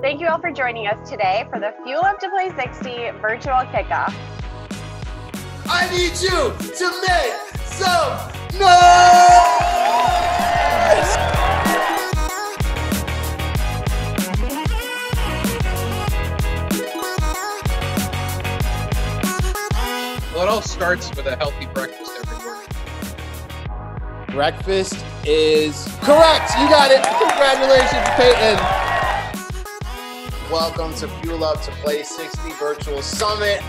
Thank you all for joining us today for the Fuel Up to Play 60 virtual kickoff. I need you to make some noise! Well, it all starts with a healthy breakfast every morning. Breakfast is correct. You got it. Congratulations, Peyton. Welcome to Fuel Up to Play 60 Virtual Summit.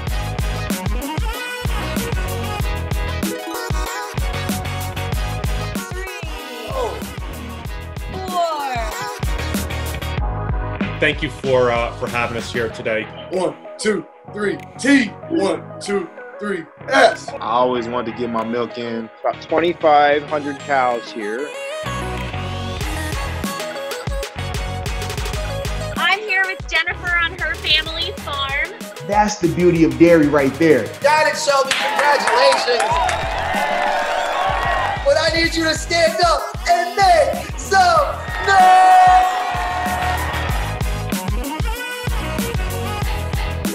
Thank you for uh, for having us here today. One, two, three, T. One, two, three, S. I always wanted to get my milk in. About 2,500 cows here. Jennifer on her family farm. That's the beauty of dairy right there. Got it, Shelby. Congratulations. But I need you to stand up and make some noise.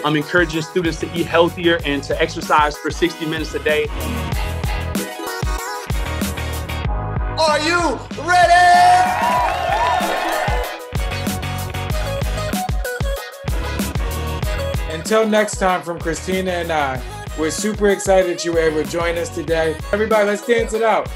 I'm encouraging students to eat healthier and to exercise for 60 minutes a day. Are you ready? Until next time, from Christina and I, we're super excited you were able to join us today. Everybody, let's dance it out.